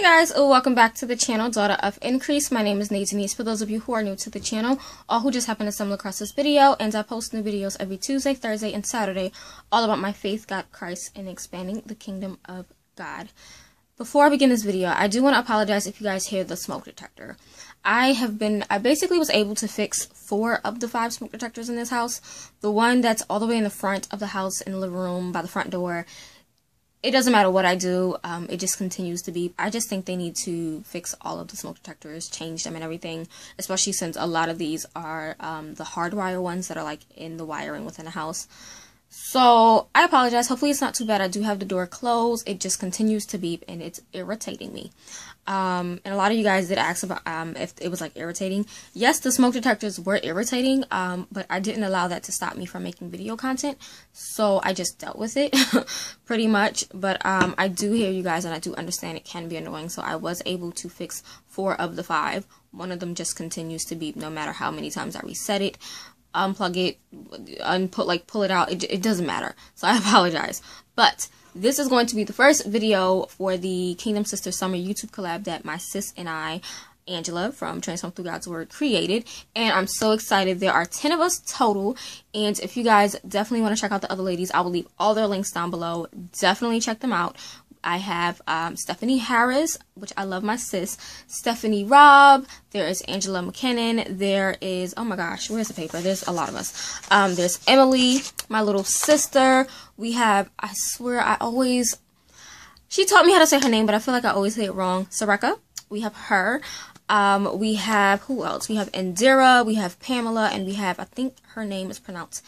Hey guys, oh, welcome back to the channel, Daughter of Increase. My name is Denise. For those of you who are new to the channel, or who just happen to stumble across this video, and I post new videos every Tuesday, Thursday, and Saturday, all about my faith, God, Christ, and expanding the kingdom of God. Before I begin this video, I do want to apologize if you guys hear the smoke detector. I have been, I basically was able to fix four of the five smoke detectors in this house. The one that's all the way in the front of the house in the living room by the front door it doesn't matter what I do, um, it just continues to be. I just think they need to fix all of the smoke detectors, change them and everything, especially since a lot of these are um, the hardwire ones that are like in the wiring within the house. So I apologize. Hopefully it's not too bad. I do have the door closed. It just continues to beep and it's irritating me. Um, and a lot of you guys did ask about um, if it was like irritating. Yes, the smoke detectors were irritating, um, but I didn't allow that to stop me from making video content. So I just dealt with it pretty much. But um, I do hear you guys and I do understand it can be annoying. So I was able to fix four of the five. One of them just continues to beep no matter how many times I reset it unplug it, unput like pull it out. It, it doesn't matter. So I apologize. But this is going to be the first video for the Kingdom Sister Summer YouTube collab that my sis and I, Angela from Transform Through God's Word, created. And I'm so excited. There are 10 of us total. And if you guys definitely want to check out the other ladies, I will leave all their links down below. Definitely check them out. I have um, Stephanie Harris, which I love my sis. Stephanie Robb. There is Angela McKinnon. There is, oh my gosh, where's the paper? There's a lot of us. Um, there's Emily, my little sister. We have, I swear, I always, she taught me how to say her name, but I feel like I always say it wrong. Sereca. We have her. Um, we have, who else? We have Indira. We have Pamela. And we have, I think her name is pronounced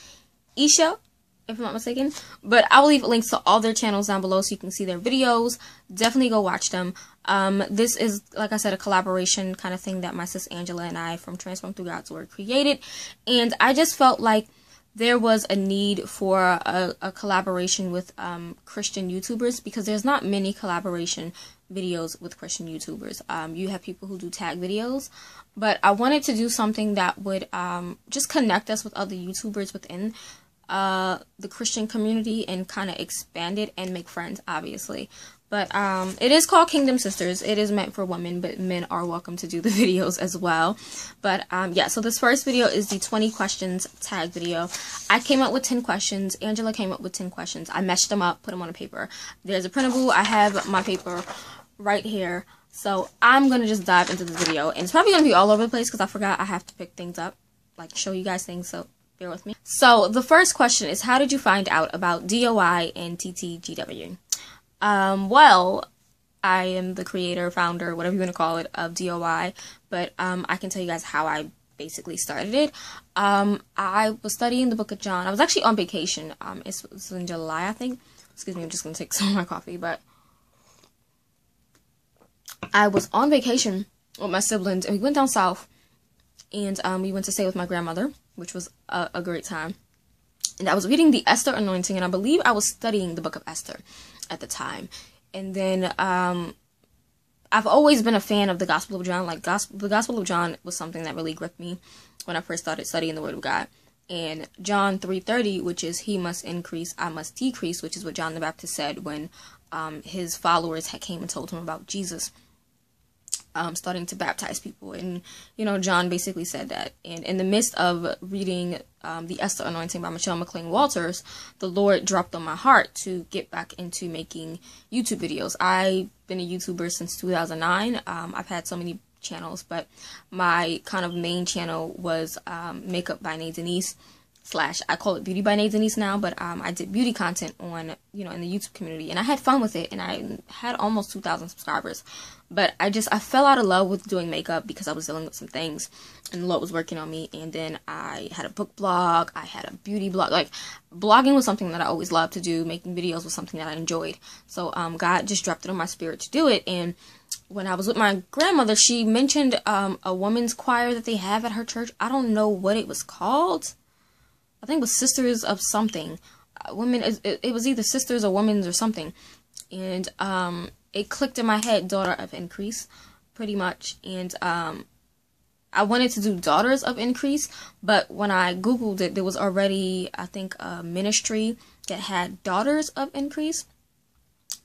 Isha if I'm not mistaken. But I will leave links to all their channels down below so you can see their videos. Definitely go watch them. Um, this is, like I said, a collaboration kind of thing that my sis Angela and I from Transform Through God's Word created. And I just felt like there was a need for a, a collaboration with um, Christian YouTubers because there's not many collaboration videos with Christian YouTubers. Um, you have people who do tag videos, but I wanted to do something that would um, just connect us with other YouTubers within uh, the Christian community and kind of expand it and make friends, obviously. But um, it is called Kingdom Sisters. It is meant for women, but men are welcome to do the videos as well. But um, yeah, so this first video is the 20 questions tag video. I came up with 10 questions. Angela came up with 10 questions. I meshed them up, put them on a paper. There's a printable. I have my paper right here. So I'm going to just dive into the video. And it's probably going to be all over the place because I forgot I have to pick things up, like show you guys things. So bear with me. So the first question is, how did you find out about DOI and TTGW? Um, well, I am the creator, founder, whatever you want to call it, of DOI, but um, I can tell you guys how I basically started it. Um, I was studying the book of John. I was actually on vacation. Um, it was in July, I think. Excuse me, I'm just going to take some of my coffee, but I was on vacation with my siblings, and we went down south, and um, we went to stay with my grandmother which was a, a great time. And I was reading the Esther anointing, and I believe I was studying the book of Esther at the time. And then um, I've always been a fan of the Gospel of John. Like gospel, the Gospel of John was something that really gripped me when I first started studying the Word of God. And John 3:30, which is He must increase, I must decrease, which is what John the Baptist said when um, his followers had came and told him about Jesus um, starting to baptize people. And, you know, John basically said that. And in the midst of reading um, The Esther Anointing by Michelle McClain Walters, the Lord dropped on my heart to get back into making YouTube videos. I've been a YouTuber since 2009. Um, I've had so many channels, but my kind of main channel was um, Makeup by Nate Denise slash I call it Beauty by Nate Denise now, but um, I did beauty content on you know in the YouTube community, and I had fun with it, and I had almost 2,000 subscribers. But I just I fell out of love with doing makeup because I was dealing with some things, and the Lord was working on me. And then I had a book blog, I had a beauty blog. Like blogging was something that I always loved to do. Making videos was something that I enjoyed. So um, God just dropped it on my spirit to do it, and when I was with my grandmother, she mentioned um, a woman's choir that they have at her church. I don't know what it was called I think it was Sisters of something. Uh, women, it, it, was either Sisters or Women's or something. And um, it clicked in my head, Daughter of Increase, pretty much. And um, I wanted to do Daughters of Increase, but when I Googled it, there was already, I think, a ministry that had Daughters of Increase.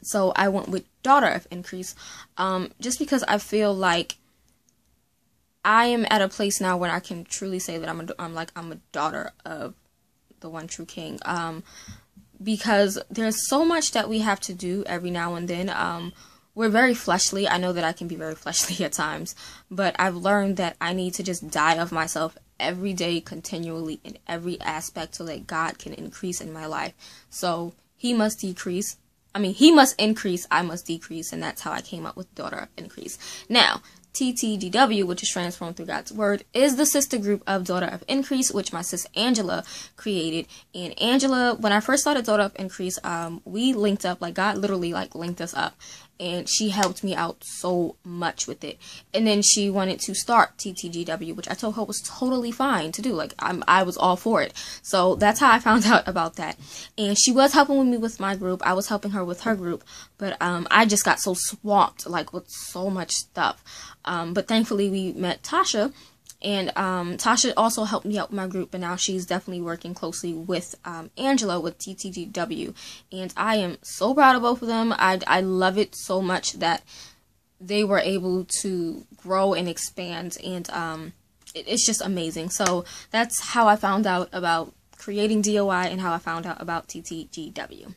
So I went with daughter of increase, um, just because I feel like I am at a place now where I can truly say that I'm a, I'm like I'm a daughter of the one true King. Um, because there's so much that we have to do every now and then. Um, we're very fleshly. I know that I can be very fleshly at times, but I've learned that I need to just die of myself every day, continually, in every aspect, so that God can increase in my life. So He must decrease. I mean, He must increase, I must decrease, and that's how I came up with daughter increase. Now, TTGW, which is transformed through God's Word, is the sister group of Daughter of Increase, which my sis Angela created. And Angela, when I first started Daughter of Increase, um, we linked up, like God literally like linked us up and she helped me out so much with it. And then she wanted to start TTGW, which I told her was totally fine to do. Like I'm, I was all for it. So that's how I found out about that. And she was helping with me with my group. I was helping her with her group, but um, I just got so swamped like with so much stuff. Um, but thankfully we met Tasha and um, Tasha also helped me out with my group, but now she's definitely working closely with um, Angela with TTGW. And I am so proud of both of them. I, I love it so much that they were able to grow and expand, and um, it, it's just amazing. So that's how I found out about creating DOI and how I found out about TTGW.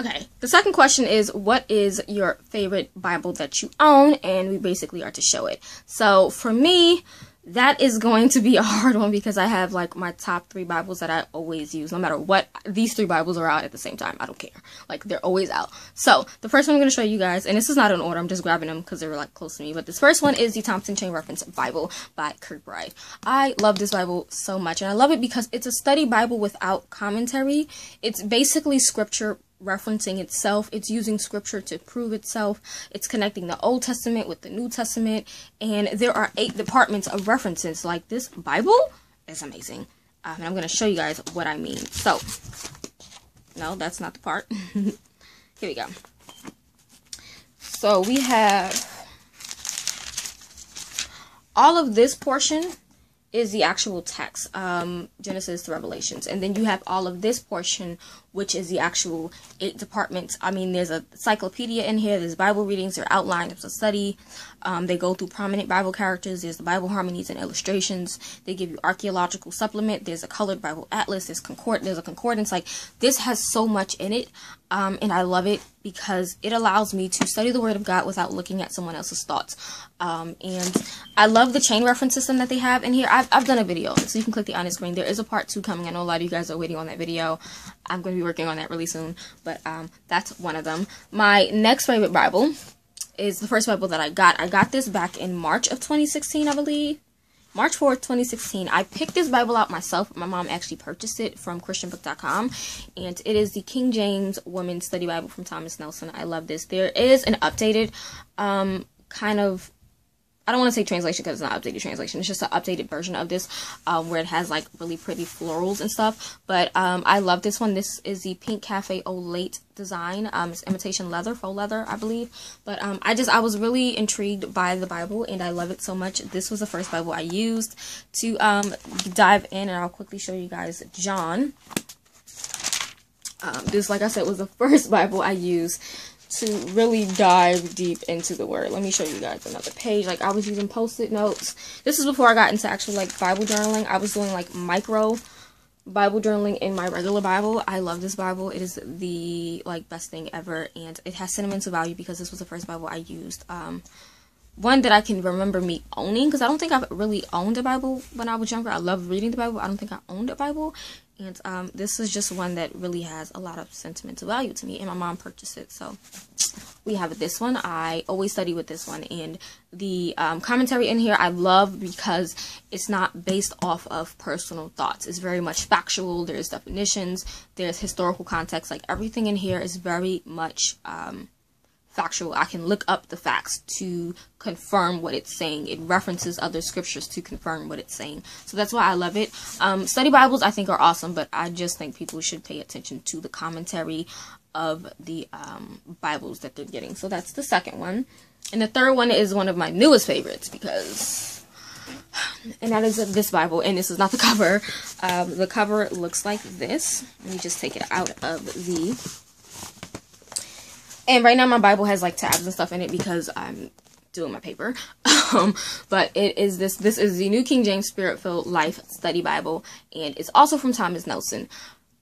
Okay, the second question is what is your favorite Bible that you own? And we basically are to show it. So for me, that is going to be a hard one because I have like my top three Bibles that I always use, no matter what. These three Bibles are out at the same time. I don't care. Like they're always out. So the first one I'm going to show you guys, and this is not in order. I'm just grabbing them because they were like close to me. But this first one is the Thompson Chain Reference Bible by Kirkbride. I love this Bible so much, and I love it because it's a study Bible without commentary. It's basically scripture referencing itself. It's using scripture to prove itself. It's connecting the Old Testament with the New Testament. And there are eight departments of references. Like this Bible is amazing. Um, and I'm going to show you guys what I mean. So, no, that's not the part. Here we go. So we have all of this portion is the actual text, um, Genesis to Revelations. And then you have all of this portion, which is the actual eight departments. I mean, there's a encyclopedia in here, there's Bible readings, there are outline, there's a study. Um, they go through prominent Bible characters, there's the Bible harmonies and illustrations. They give you archaeological supplement, there's a colored Bible atlas, there's concord, there's a concordance. Like, this has so much in it. Um, and I love it because it allows me to study the Word of God without looking at someone else's thoughts. Um, and I love the chain reference system that they have in here. I've, I've done a video, so you can click the on the screen. There is a part two coming. I know a lot of you guys are waiting on that video. I'm going to be working on that really soon, but um, that's one of them. My next favorite Bible is the first Bible that I got. I got this back in March of 2016, I believe. March 4th, 2016. I picked this Bible out myself. My mom actually purchased it from ChristianBook.com. And it is the King James Women's Study Bible from Thomas Nelson. I love this. There is an updated um, kind of I don't want to say translation because it's not updated translation. It's just an updated version of this um, where it has like really pretty florals and stuff. But um, I love this one. This is the Pink Café au Lait design. Um, it's imitation leather, faux leather, I believe. But um, I just, I was really intrigued by the Bible and I love it so much. This was the first Bible I used to um, dive in and I'll quickly show you guys John. Um, this, like I said, was the first Bible I used to really dive deep into the word. Let me show you guys another page. Like I was using post-it notes. This is before I got into actual like Bible journaling. I was doing like micro Bible journaling in my regular Bible. I love this Bible. It is the like best thing ever and it has sentimental value because this was the first Bible I used. Um one that I can remember me owning because I don't think I've really owned a Bible when I was younger. I love reading the Bible. I don't think I owned a Bible. And um, this is just one that really has a lot of sentimental value to me. And my mom purchased it. So we have this one. I always study with this one. And the um, commentary in here I love because it's not based off of personal thoughts. It's very much factual. There's definitions. There's historical context. Like everything in here is very much... Um, factual. I can look up the facts to confirm what it's saying. It references other scriptures to confirm what it's saying. So that's why I love it. Um, study Bibles I think are awesome, but I just think people should pay attention to the commentary of the um, Bibles that they're getting. So that's the second one. And the third one is one of my newest favorites because and that is this Bible, and this is not the cover. Um, the cover looks like this. Let me just take it out of the And right now my Bible has like tabs and stuff in it because I'm doing my paper. Um, but it is this this is the New King James Spirit Filled Life Study Bible and it's also from Thomas Nelson.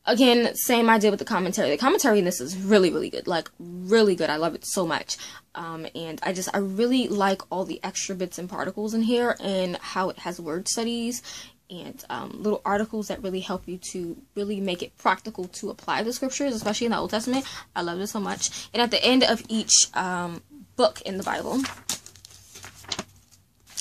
Again, same idea with the commentary. The commentary in this is really, really good. Like, really good. I love it so much. Um, and I just, I really like all the extra bits and particles in here and how it has word studies and um, little articles that really help you to really make it practical to apply the scriptures, especially in the Old Testament. I love this so much. And at the end of each um, book in the Bible,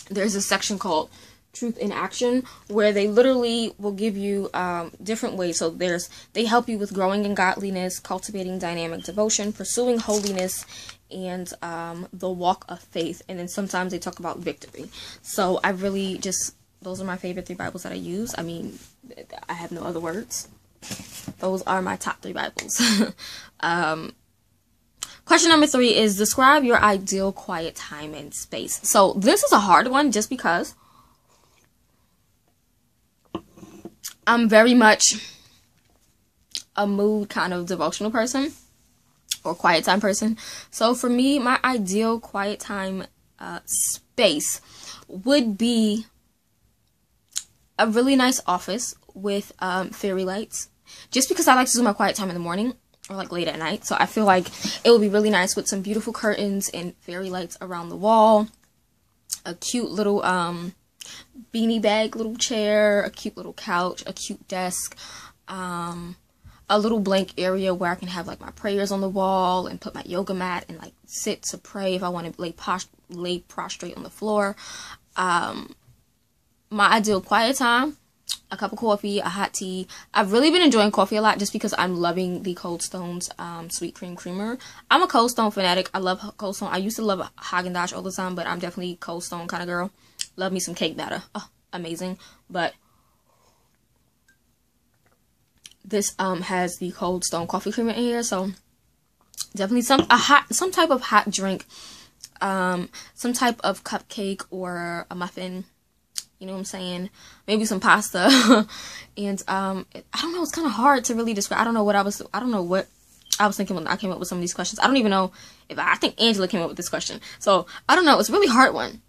there's a section called Truth in Action where they literally will give you um, different ways. So there's they help you with growing in godliness, cultivating dynamic devotion, pursuing holiness, and um, the walk of faith. And then sometimes they talk about victory. So I really just those are my favorite three Bibles that I use. I mean, I have no other words. Those are my top three Bibles. um, question number three is describe your ideal quiet time and space. So this is a hard one just because I'm very much a mood kind of devotional person or quiet time person. So for me, my ideal quiet time uh, space would be a really nice office with um, fairy lights. Just because I like to do my quiet time in the morning or like late at night. So I feel like it would be really nice with some beautiful curtains and fairy lights around the wall. A cute little um, beanie bag little chair, a cute little couch, a cute desk, um, a little blank area where I can have like my prayers on the wall and put my yoga mat and like sit to pray if I want to lay, post- lay prostrate on the floor. Um, my ideal quiet time a cup of coffee, a hot tea. I've really been enjoying coffee a lot just because I'm loving the Cold Stones um, sweet cream creamer. I'm a Cold Stone fanatic. I love Cold Stone. I used to love Haagen Dazs all the time, but I'm definitely Cold Stone kind of girl. Love me some cake batter. Oh, amazing. But this um has the Cold Stone coffee creamer in here, so definitely some a hot some type of hot drink, um some type of cupcake or a muffin you know what I'm saying? Maybe some pasta. and um I don't know, it's kind of hard to really describe. I don't know what I was I don't know what I was thinking when I came up with some of these questions. I don't even know if I, I think Angela came up with this question. So, I don't know, it's a really hard one.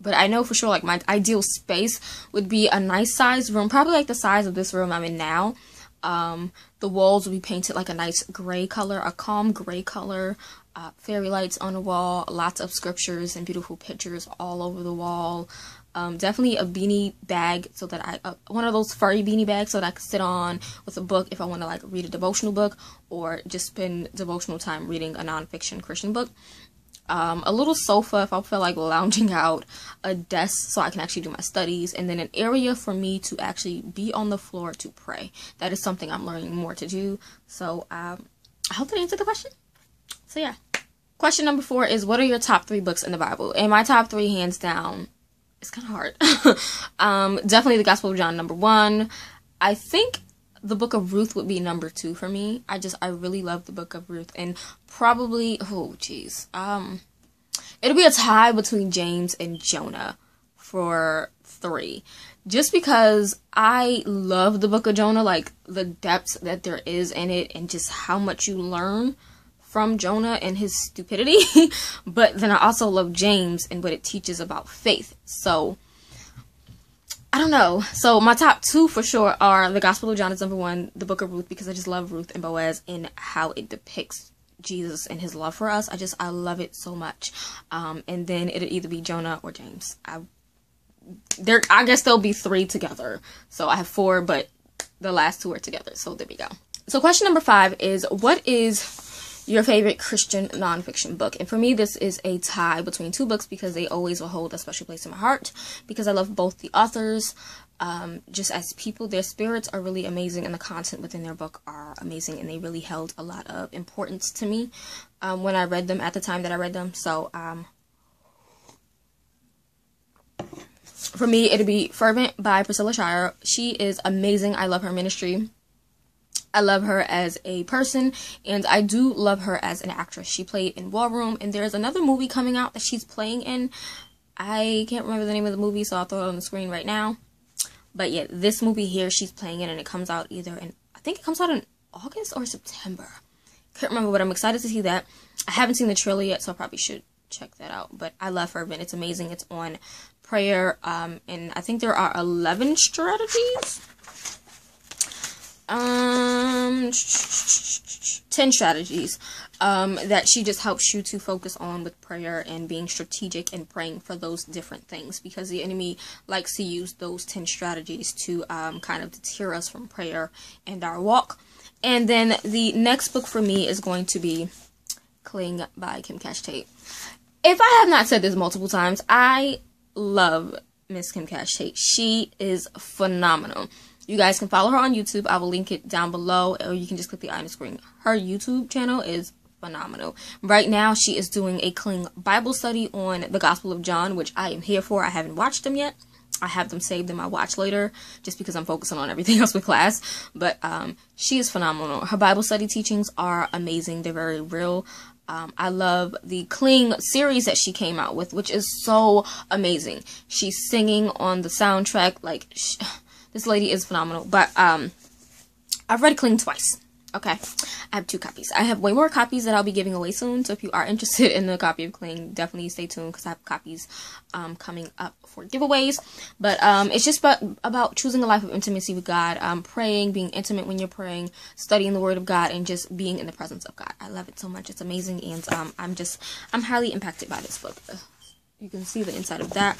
But I know for sure like my ideal space would be a nice sized room, probably like the size of this room I'm in now. Um, the walls would be painted like a nice gray color, a calm gray color, uh, fairy lights on the wall, lots of scriptures and beautiful pictures all over the wall. Um, definitely a beanie bag so that I uh, one of those furry beanie bags so that I could sit on with a book if I want to like read a devotional book or just spend devotional time reading a nonfiction Christian book. Um, a little sofa if I feel like lounging out, a desk so I can actually do my studies, and then an area for me to actually be on the floor to pray. That is something I'm learning more to do. So um, I hope that answered the question. So yeah. Question number four is what are your top three books in the Bible? And my top three, hands down, it's kind of hard. um, definitely the Gospel of John, number one. I think the book of Ruth would be number two for me. I just, I really love the book of Ruth. And probably, oh, jeez. Um, it'll be a tie between James and Jonah for three. Just because I love the book of Jonah, like the depths that there is in it and just how much you learn from Jonah and his stupidity, but then I also love James and what it teaches about faith. So I don't know. So my top two for sure are the Gospel of John is number one, the Book of Ruth because I just love Ruth and Boaz and how it depicts Jesus and his love for us. I just I love it so much. Um, and then it'll either be Jonah or James. I there I guess there'll be three together. So I have four, but the last two are together. So there we go. So question number five is what is your favorite Christian nonfiction book. And for me, this is a tie between two books because they always will hold a special place in my heart because I love both the authors. Um, just as people, their spirits are really amazing, and the content within their book are amazing, and they really held a lot of importance to me um, when I read them at the time that I read them. So, um, for me, it'd be Fervent by Priscilla Shirer. She is amazing. I love her ministry. I love her as a person, and I do love her as an actress. She played in War Room, and there's another movie coming out that she's playing in. I can't remember the name of the movie, so I'll throw it on the screen right now. But yeah, this movie here she's playing in, and it comes out either in I think it comes out in August or September. can't remember, but I'm excited to see that. I haven't seen the trailer yet, so I probably should check that out. But I love Fervent. It's amazing. It's on prayer, um, and I think there are 11 strategies. Um, 10 strategies um, that she just helps you to focus on with prayer and being strategic and praying for those different things because the enemy likes to use those 10 strategies to um, kind of deter us from prayer and our walk. And then the next book for me is going to be Cling by Kim Cash Tate. If I have not said this multiple times, I love Miss Kim Cash Tate. She is phenomenal. You guys can follow her on YouTube. I will link it down below, or you can just click the the screen. Her YouTube channel is phenomenal. Right now, she is doing a Cling Bible study on the Gospel of John, which I am here for. I haven't watched them yet. I have them saved in my watch later just because I'm focusing on everything else with class. But um, she is phenomenal. Her Bible study teachings are amazing. They're very real. Um, I love the Cling series that she came out with, which is so amazing. She's singing on the soundtrack. Like, sh- this lady is phenomenal. But um, I've read Cling twice. Okay, I have two copies. I have way more copies that I'll be giving away soon. So if you are interested in a copy of Cling, definitely stay tuned because I have copies um, coming up for giveaways. But um, it's just about, about choosing a life of intimacy with God, um, praying, being intimate when you're praying, studying the Word of God, and just being in the presence of God. I love it so much. It's amazing, and um, I'm just I'm highly impacted by this book. You can see the inside of that,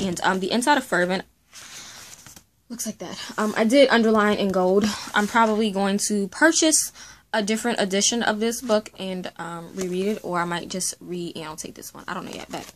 and um, the inside of Fervent looks like that. Um, I did underline in gold. I'm probably going to purchase a different edition of this book and um, reread it, or I might just re-annotate this one. I don't know yet, but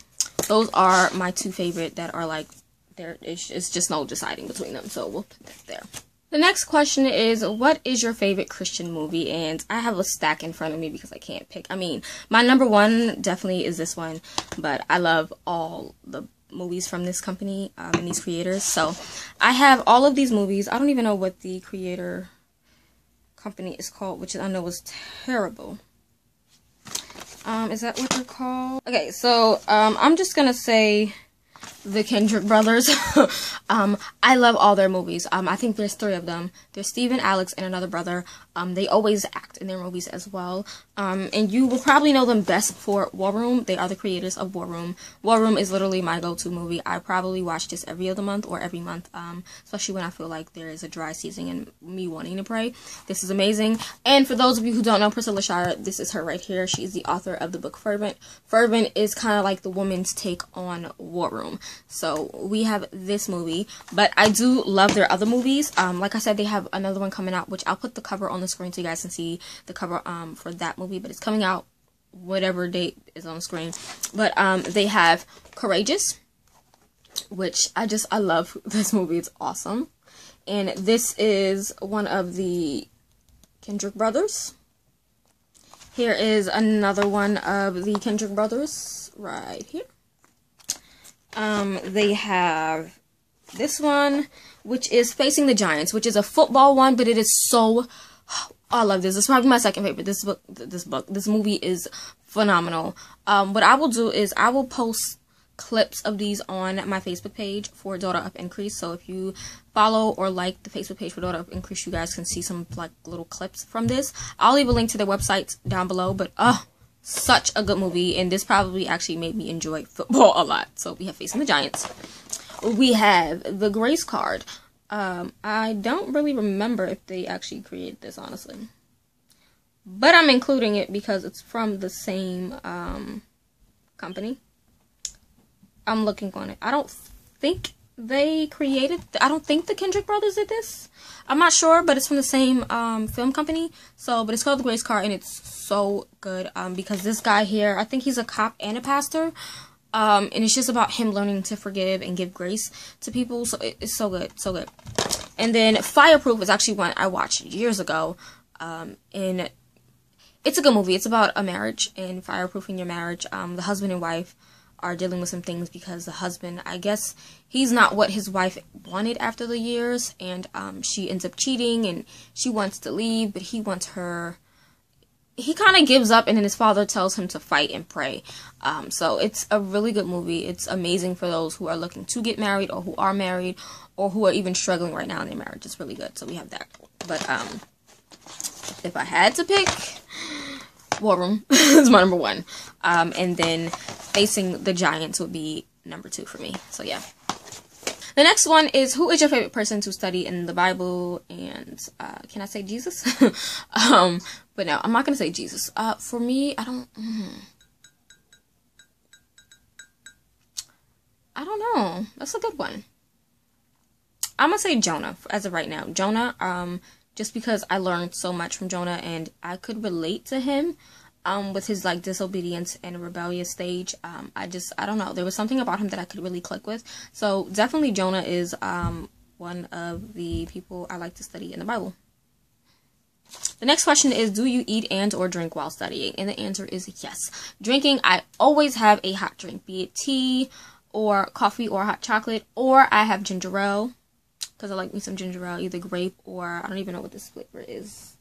those are my two favorite that are like, there. It's, it's just no deciding between them, so we'll put that there. The next question is, what is your favorite Christian movie? And I have a stack in front of me because I can't pick. I mean, my number one definitely is this one, but I love all the movies from this company um, and these creators. So I have all of these movies. I don't even know what the creator company is called, which I know was terrible. Um, is that what they're called? Okay, so um, I'm just gonna say the Kendrick brothers. um, I love all their movies. Um, I think there's three of them. There's Steven, Alex, and another brother. Um, they always act in their movies as well. Um, and you will probably know them best for War Room. They are the creators of War Room. War Room is literally my go-to movie. I probably watch this every other month or every month, um, especially when I feel like there is a dry season and me wanting to pray. This is amazing. And for those of you who don't know Priscilla Shirer, this is her right here. She's the author of the book Fervent. Fervent is kind of like the woman's take on War Room. So we have this movie, but I do love their other movies. Um, like I said, they have another one coming out, which I'll put the cover on the screen so you guys can see the cover um for that movie. But it's coming out whatever date is on screen. But um, they have Courageous, which I just I love this movie. It's awesome, and this is one of the Kendrick brothers. Here is another one of the Kendrick brothers right here. Um, they have this one, which is Facing the Giants, which is a football one, but it is so. I love this. It's probably my second favorite. This book, this book, this movie is phenomenal. Um, what I will do is I will post clips of these on my Facebook page for Daughter of Increase. So if you follow or like the Facebook page for Daughter of Increase, you guys can see some like little clips from this. I'll leave a link to their website down below. But uh such a good movie, and this probably actually made me enjoy football a lot. So we have Facing the Giants. We have the Grace card. Um, I don't really remember if they actually created this, honestly. But I'm including it because it's from the same um, company. I'm looking on it. I don't think they created. I don't think the Kendrick brothers did this. I'm not sure, but it's from the same um, film company. So, but it's called The Grace Card, and it's so good um, because this guy here, I think he's a cop and a pastor. Um, and it's just about him learning to forgive and give grace to people. So it, it's so good, so good. And then Fireproof is actually one I watched years ago. Um, and it's a good movie. It's about a marriage and fireproofing your marriage. Um, the husband and wife are dealing with some things because the husband, I guess, he's not what his wife wanted after the years, and um, she ends up cheating, and she wants to leave, but he wants her. He kind of gives up, and then his father tells him to fight and pray. Um, so it's a really good movie. It's amazing for those who are looking to get married, or who are married, or who are even struggling right now in their marriage. It's really good. So we have that. But um, if I had to pick, War Room is my number one. Um, and then facing the Giants would be number two for me. So yeah. The next one is who is your favorite person to study in the Bible? And uh, can I say Jesus? um, but no, I'm not gonna say Jesus. Uh, for me, I don't. Mm, I don't know. That's a good one. I'm gonna say Jonah as of right now. Jonah, um, just because I learned so much from Jonah and I could relate to him, um, with his like disobedience and rebellious stage. Um, I just I don't know. There was something about him that I could really click with. So definitely Jonah is um one of the people I like to study in the Bible. The next question is Do you eat and or drink while studying? And the answer is yes. Drinking, I always have a hot drink, be it tea or coffee or hot chocolate, or I have ginger ale because I like me some ginger ale, either grape or I don't even know what this flavor is.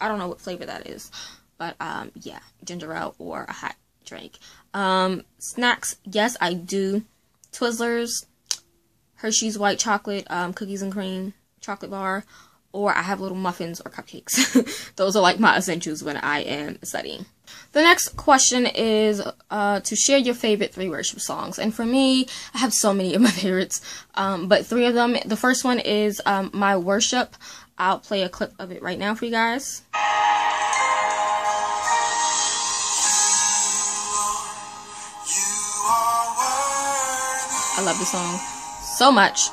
I don't know what flavor that is, but um, yeah, ginger ale or a hot drink. Um, snacks, yes, I do. Twizzlers, Hershey's white chocolate, um, cookies and cream, chocolate bar, or I have little muffins or cupcakes. Those are like my essentials when I am studying. The next question is uh, to share your favorite three worship songs. And for me, I have so many of my favorites, um, but three of them. The first one is um, My Worship. I'll play a clip of it right now for you guys. I love the song so much.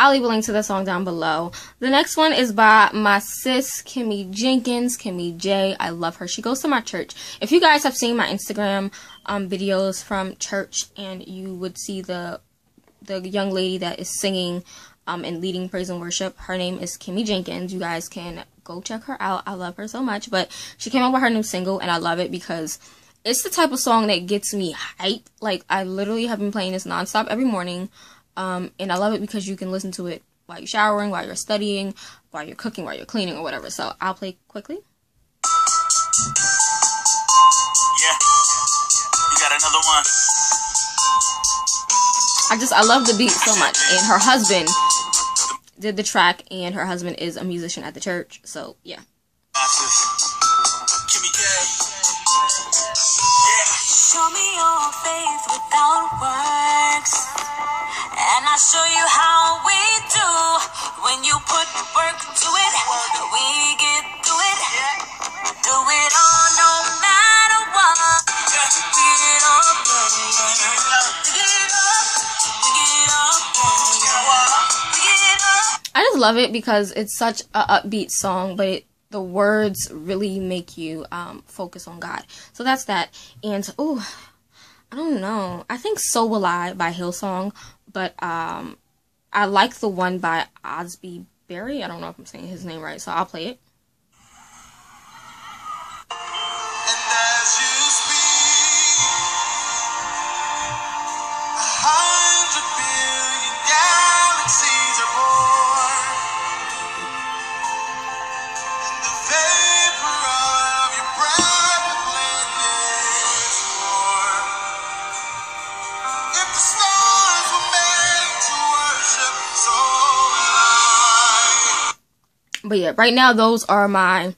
I'll leave a link to the song down below. The next one is by my sis, Kimmy Jenkins, Kimmy J. I love her. She goes to my church. If you guys have seen my Instagram um, videos from church and you would see the the young lady that is singing um, and leading praise and worship, her name is Kimmy Jenkins. You guys can go check her out. I love her so much. But she came out with her new single and I love it because it's the type of song that gets me hyped. Like I literally have been playing this nonstop every morning. Um, and I love it because you can listen to it while you're showering, while you're studying, while you're cooking, while you're cleaning, or whatever. So I'll play quickly. Yeah, you got another one. I just I love the beat so much, and her husband did the track, and her husband is a musician at the church. So yeah. I show you how we do. When you put work to it, we get it. Do it all no matter what. Get up, I just love it because it's such a upbeat song, but it the words really make you um, focus on God. So that's that. And oh, I don't know. I think "So Will I" by Hillsong but um, I like the one by Osby Berry. I don't know if I'm saying his name right, so I'll play it. But yeah, right now those are my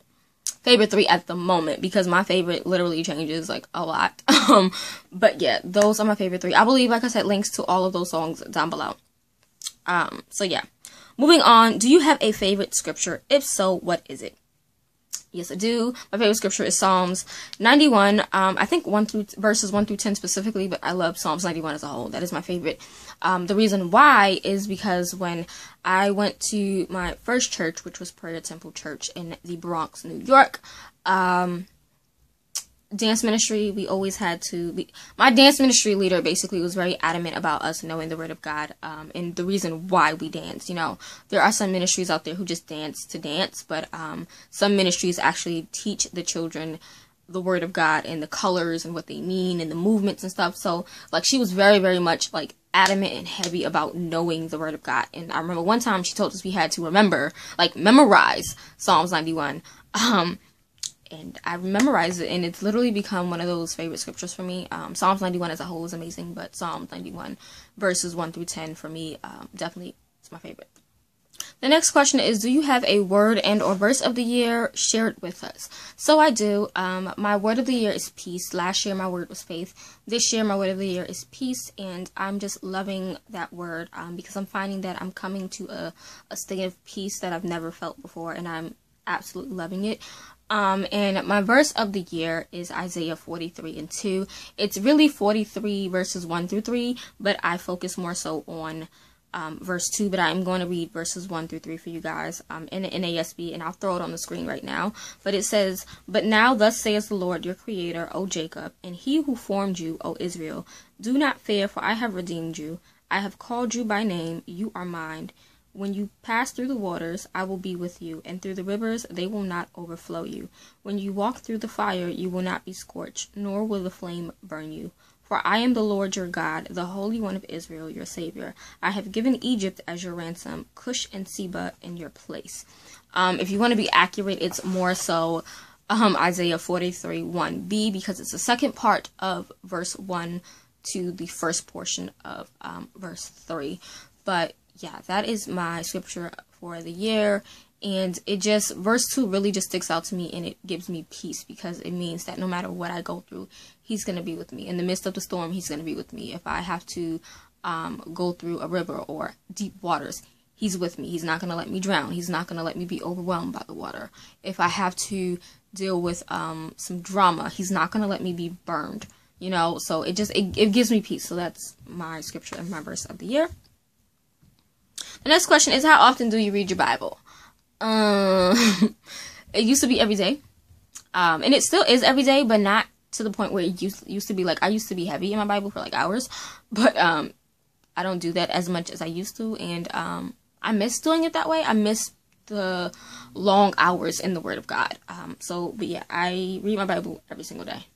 favorite three at the moment because my favorite literally changes like a lot. Um, but yeah, those are my favorite three. I believe, like I said, links to all of those songs down below. Um, so yeah. Moving on, do you have a favorite scripture? If so, what is it? Yes, I do. My favorite scripture is Psalms 91. Um, I think one through verses one through ten specifically, but I love Psalms 91 as a whole. That is my favorite. Um, the reason why is because when I went to my first church, which was Prayer Temple Church in the Bronx, New York, um, dance ministry, we always had to. We, my dance ministry leader basically was very adamant about us knowing the Word of God um, and the reason why we dance. You know, there are some ministries out there who just dance to dance, but um, some ministries actually teach the children the Word of God and the colors and what they mean and the movements and stuff. So, like, she was very, very much like adamant and heavy about knowing the Word of God. And I remember one time she told us we had to remember, like, memorize Psalms 91. Um, and I memorized it, and it's literally become one of those favorite scriptures for me. Um, Psalms 91 as a whole is amazing, but Psalm 91 verses 1 through 10 for me um, definitely is my favorite. The next question is Do you have a word and or verse of the year? Share it with us. So I do. Um, my word of the year is peace. Last year my word was faith. This year my word of the year is peace, and I'm just loving that word um, because I'm finding that I'm coming to a, a state of peace that I've never felt before, and I'm absolutely loving it. Um, and my verse of the year is Isaiah 43 and 2. It's really 43 verses 1 through 3, but I focus more so on um, verse 2, but I'm going to read verses 1 through 3 for you guys um, in the NASB, and I'll throw it on the screen right now. But it says, But now thus says the Lord your Creator, O Jacob, and he who formed you, O Israel, do not fear, for I have redeemed you. I have called you by name, you are mine. When you pass through the waters, I will be with you, and through the rivers, they will not overflow you. When you walk through the fire, you will not be scorched, nor will the flame burn you. For I am the Lord your God, the Holy One of Israel, your Savior. I have given Egypt as your ransom, Cush and Seba in your place. Um, if you want to be accurate, it's more so um, Isaiah 43 1b because it's the second part of verse 1 to the first portion of um, verse 3. But yeah, that is my scripture for the year. And it just verse 2 really just sticks out to me and it gives me peace because it means that no matter what i go through he's going to be with me. In the midst of the storm he's going to be with me. If i have to um, go through a river or deep waters he's with me. He's not going to let me drown. He's not going to let me be overwhelmed by the water. If i have to deal with um, some drama he's not going to let me be burned you know? So it just it, it gives me peace. So that's my scripture and my verse of the year the next question is how often do you read your bible um, it used to be every day. Um, and it still is every day, but not to the point where it used, used to be like I used to be heavy in my Bible for like hours, but um, I don't do that as much as I used to, and um, I miss doing it that way. I miss the long hours in the Word of God. Um, so, but yeah, I read my Bible every single day.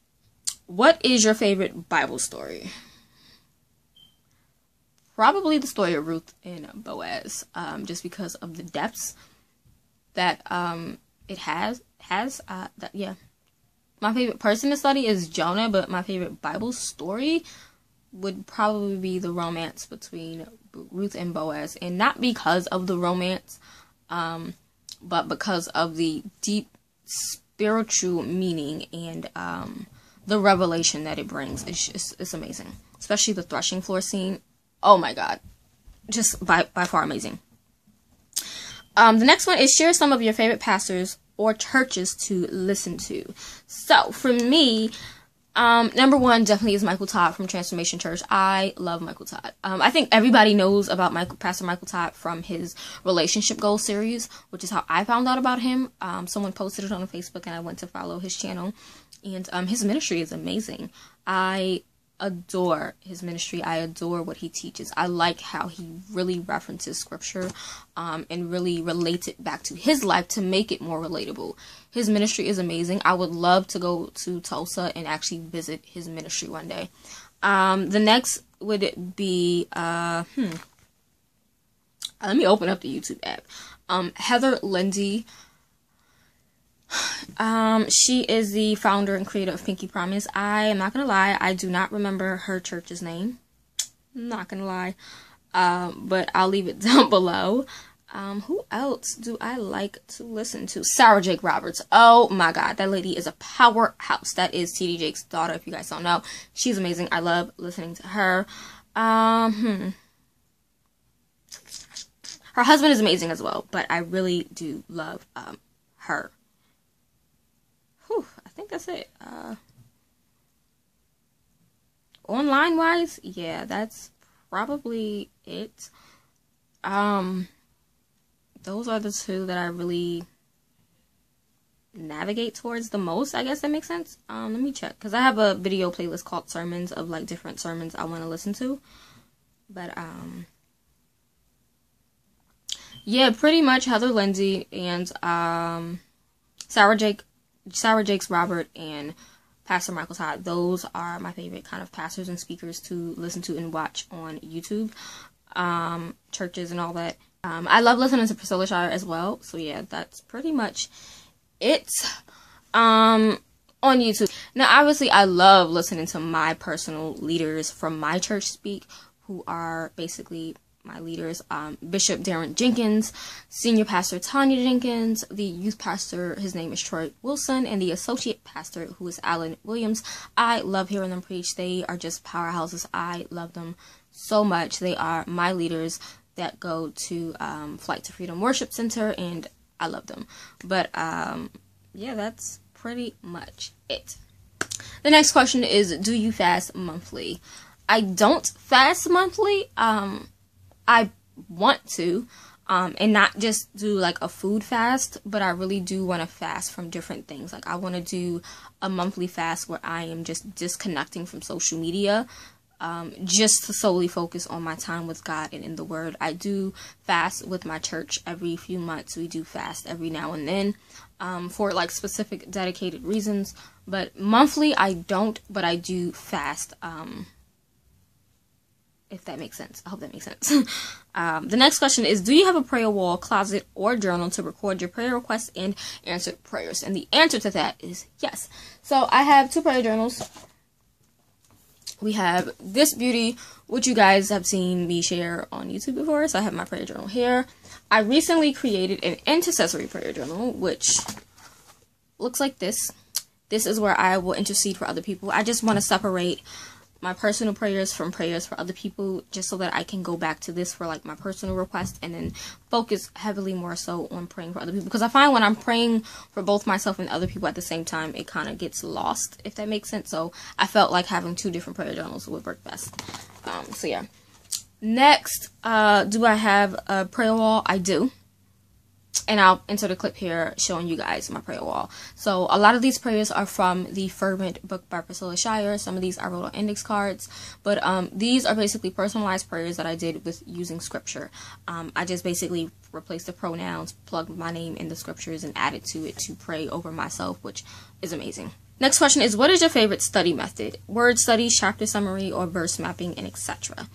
What is your favorite Bible story? Probably the story of Ruth and Boaz, um, just because of the depths that um it has has uh that yeah. My favorite person to study is Jonah, but my favorite Bible story would probably be the romance between Ruth and Boaz, and not because of the romance, um, but because of the deep spiritual meaning and um, the revelation that it brings. It's just, it's amazing, especially the threshing floor scene. Oh my god, just by by far amazing. Um, the next one is share some of your favorite pastors or churches to listen to. So for me, um, number one definitely is Michael Todd from Transformation Church. I love Michael Todd. Um, I think everybody knows about Michael, Pastor Michael Todd from his relationship goal series, which is how I found out about him. Um, someone posted it on Facebook and I went to follow his channel and, um, his ministry is amazing. I adore his ministry. I adore what he teaches. I like how he really references scripture um, and really relates it back to his life to make it more relatable. His ministry is amazing. I would love to go to Tulsa and actually visit his ministry one day. Um, the next would be, uh, hmm. Let me open up the YouTube app. Um, Heather Lindsey. Um, she is the founder and creator of Pinky Promise. I am not gonna lie, I do not remember her church's name. not gonna lie. Um, but I'll leave it down below. Um, who else do I like to listen to? Sarah Jake Roberts. Oh my god, that lady is a powerhouse. That is TD Jakes' daughter, if you guys don't know. She's amazing. I love listening to her. Um, hmm. Her husband is amazing as well, but I really do love um, her think that's it. Uh, online wise, yeah, that's probably it. Um, those are the two that I really navigate towards the most. I guess that makes sense. Um, let me check because I have a video playlist called sermons of like different sermons I want to listen to. But um, yeah, pretty much Heather Lindsey and um, Sarah Jake Sarah Jakes Robert and Pastor Michael Todd. Those are my favorite kind of pastors and speakers to listen to and watch on YouTube, um, churches and all that. Um, I love listening to Priscilla Shirer as well. So yeah, that's pretty much it. Um, on YouTube. Now, obviously, I love listening to my personal leaders from my church speak, who are basically my leaders um, Bishop Darren Jenkins, Senior Pastor Tanya Jenkins, the youth pastor, his name is Troy Wilson, and the associate pastor, who is Alan Williams. I love hearing them preach. They are just powerhouses. I love them so much. They are my leaders that go to um, Flight to Freedom Worship Center, and I love them. But um, yeah, that's pretty much it. The next question is Do you fast monthly? I don't fast monthly. Um, I want to, um, and not just do like a food fast, but I really do want to fast from different things. Like I want to do a monthly fast where I am just disconnecting from social media, um, just to solely focus on my time with God and in the Word. I do fast with my church every few months. We do fast every now and then um, for like specific dedicated reasons. But monthly, I don't, but I do fast. Um, if that makes sense. I hope that makes sense. um, the next question is Do you have a prayer wall, closet, or journal to record your prayer requests and answer prayers? And the answer to that is yes. So I have two prayer journals. We have this beauty, which you guys have seen me share on YouTube before. So I have my prayer journal here. I recently created an intercessory prayer journal, which looks like this. This is where I will intercede for other people. I just want to separate my personal prayers from prayers for other people just so that I can go back to this for like my personal request and then focus heavily more so on praying for other people. Because I find when I'm praying for both myself and other people at the same time it kind of gets lost if that makes sense. So I felt like having two different prayer journals would work best. Um, so yeah. Next uh, do I have a prayer wall? I do and I'll insert a clip here showing you guys my prayer wall. So a lot of these prayers are from the Fervent book by Priscilla Shirer. Some of these I wrote on index cards, but um, these are basically personalized prayers that I did with using scripture. Um, I just basically replaced the pronouns, plugged my name in the scriptures, and added to it to pray over myself, which is amazing. Next question is What is your favorite study method? Word study, chapter summary, or verse mapping, and etc.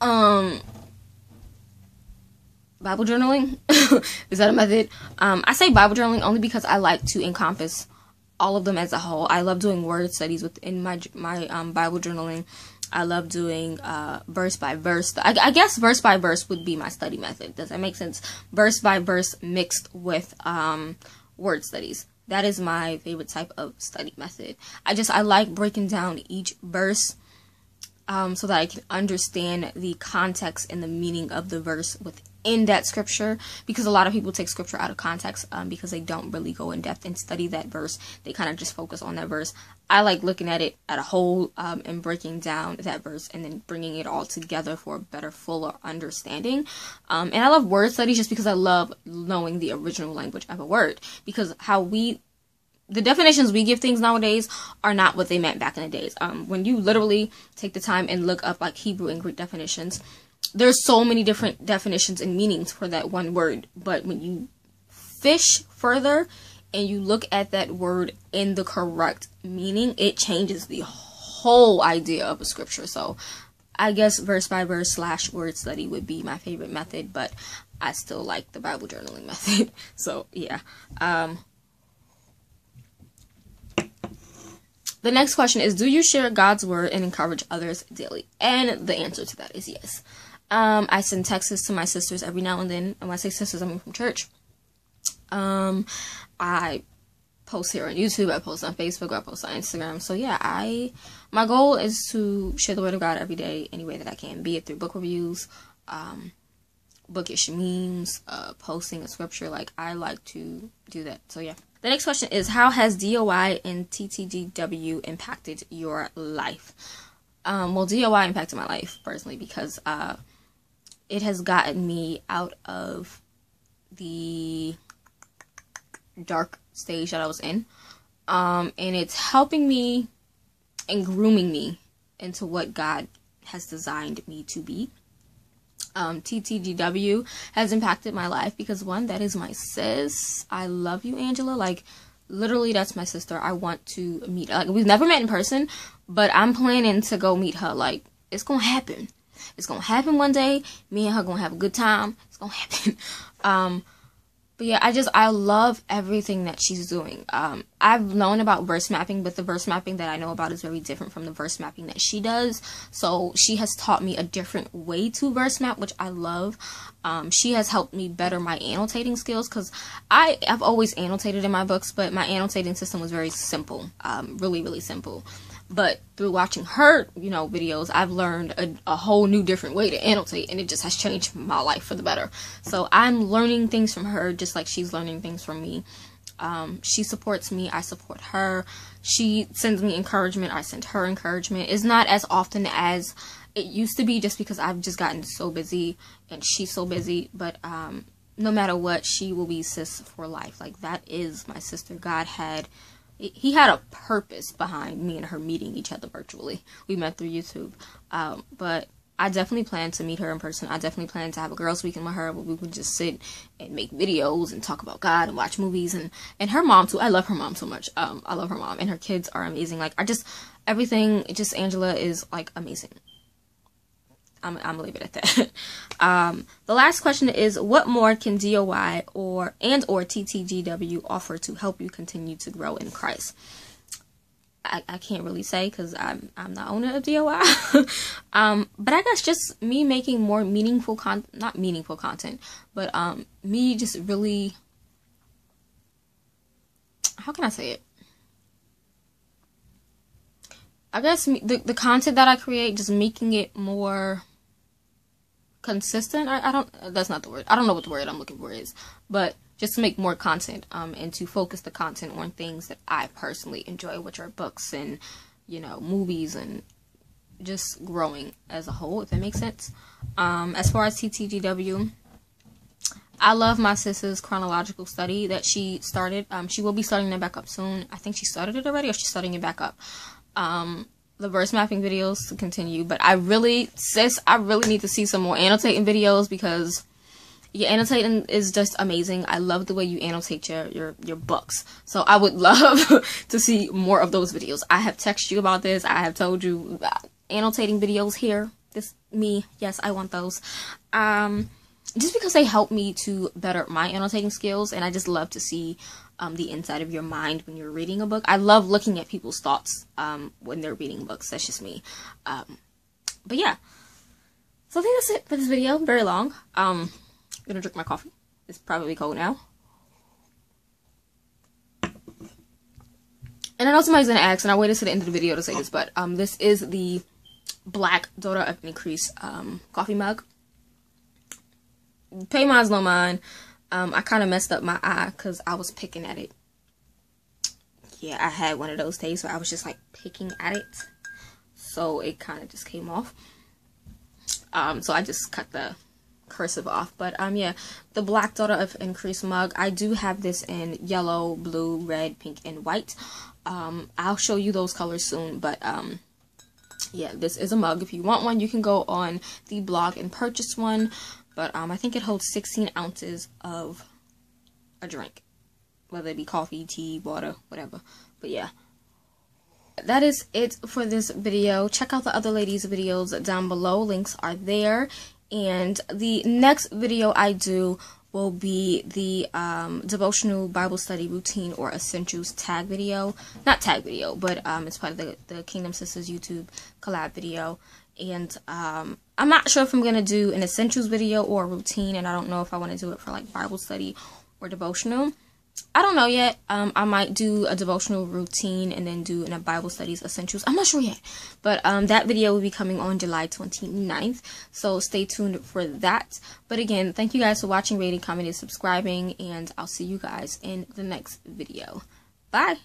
Um, Bible journaling. Is that a method? Um, I say Bible journaling only because I like to encompass all of them as a whole. I love doing word studies within my my um, Bible journaling. I love doing uh, verse by verse. I, I, guess verse by verse would be my study method. Does that make sense? Verse by verse mixed with um, word studies. That is my favorite type of study method. I just I like breaking down each verse um, so that I can understand the context and the meaning of the verse within in that scripture because a lot of people take scripture out of context um, because they don't really go in depth and study that verse. They kind of just focus on that verse. I like looking at it at a whole um, and breaking down that verse and then bringing it all together for a better, fuller understanding. Um, and I love word studies just because I love knowing the original language of a word because how we the definitions we give things nowadays are not what they meant back in the days. Um, when you literally take the time and look up like Hebrew and Greek definitions, there's so many different definitions and meanings for that one word, but when you fish further and you look at that word in the correct meaning, it changes the whole idea of a scripture. So I guess verse by verse slash word study would be my favorite method, but I still like the Bible journaling method. so yeah. Um, the next question is Do you share God's word and encourage others daily? And the answer to that is yes. Um, I send texts to my sisters every now and then. And when I say sisters, I mean from church. Um, I post here on YouTube. I post on Facebook. I post on Instagram. So yeah, I my goal is to share the word of God every day, any way that I can. Be it through book reviews, um, bookish memes, uh, posting a scripture. Like I like to do that. So yeah. The next question is How has DOI and TTGW impacted your life? Um, well, DOI impacted my life personally because uh, it has gotten me out of the dark stage that I was in. Um, and it's helping me and grooming me into what God has designed me to be. Um, TTGW has impacted my life because one, that is my sis. I love you, Angela. Like, literally, that's my sister. I want to meet. Like, we've never met in person, but I'm planning to go meet her. Like, it's gonna happen. It's gonna happen one day. Me and her gonna have a good time. It's gonna happen. Um, but yeah, I just I love everything that she's doing. Um, I've known about verse mapping, but the verse mapping that I know about is very different from the verse mapping that she does. So she has taught me a different way to verse map, which I love. Um, she has helped me better my annotating skills because I I've always annotated in my books, but my annotating system was very simple, um, really really simple. But through watching her, you know, videos, I've learned a, a, whole new different way to annotate, and it just has changed my life for the better. So I'm learning things from her, just like she's learning things from me. Um, she supports me, I support her. She sends me encouragement, I send her encouragement. It's not as often as it used to be, just because I've just gotten so busy and she's so busy. But um, no matter what, she will be sis for life. Like that is my sister. God had he had a purpose behind me and her meeting each other virtually. We met through YouTube. Um, but I definitely plan to meet her in person. I definitely plan to have a girls' weekend with her where we would just sit and make videos and talk about God and watch movies and and her mom too. I love her mom so much. Um, I love her mom and her kids are amazing. Like I just everything. Just Angela is like amazing. I'm, I'm gonna leave it at that. um, the last question is, what more can DOI or and or TTGW offer to help you continue to grow in Christ? I, I can't really say because I'm I'm the owner of DOI, um, but I guess just me making more meaningful con not meaningful content, but um, me just really how can I say it? I guess the the content that I create, just making it more consistent. I, I don't. That's not the word. I don't know what the word I'm looking for is, but just to make more content um, and to focus the content on things that I personally enjoy, which are books and you know movies and just growing as a whole, if that makes sense. Um, as far as TTGW, I love my sister's chronological study that she started. Um, she will be starting it back up soon. I think she started it already, or she's starting it back up. Um, the verse mapping videos to continue. But I really, sis, I really need to see some more annotating videos because your annotating is just amazing. I love the way you annotate your your your books. So I would love to see more of those videos. I have texted you about this. I have told you annotating videos here. This me, yes, I want those. Um just because they help me to better my annotating skills and I just love to see um, the inside of your mind when you're reading a book. I love looking at people's thoughts um, when they're reading books. That's just me. Um, but yeah. So I think that's it for this video. Very long. Um, I'm gonna drink my coffee. It's probably cold now. And I know somebody's gonna ask, and I waited to the end of the video to say this, but um, this is the Black Daughter of Increase um, coffee mug. Pay mine's no mind. Um, I kind of messed up my eye because I was picking at it. Yeah, I had one of those days where I was just like picking at it. So it kind of just came off. Um, so I just cut the cursive off. But um, yeah, the Black Daughter of Increase mug. I do have this in yellow, blue, red, pink, and white. Um, I'll show you those colors soon. But um, yeah, this is a mug. If you want one, you can go on the blog and purchase one. But um, I think it holds 16 ounces of a drink, whether it be coffee, tea, water, whatever. But yeah, that is it for this video. Check out the other ladies' videos down below. Links are there. And the next video I do will be the um, devotional Bible study routine or essentials tag video. Not tag video, but um, it's part of the, the Kingdom Sisters YouTube collab video and um, I'm not sure if I'm gonna do an essentials video or a routine, and I don't know if I want to do it for like Bible study or devotional. I don't know yet. Um, I might do a devotional routine and then do in a Bible studies essentials. I'm not sure yet, but um, that video will be coming on July 29th, so stay tuned for that. But again, thank you guys for watching, rating, commenting, subscribing, and I'll see you guys in the next video. Bye.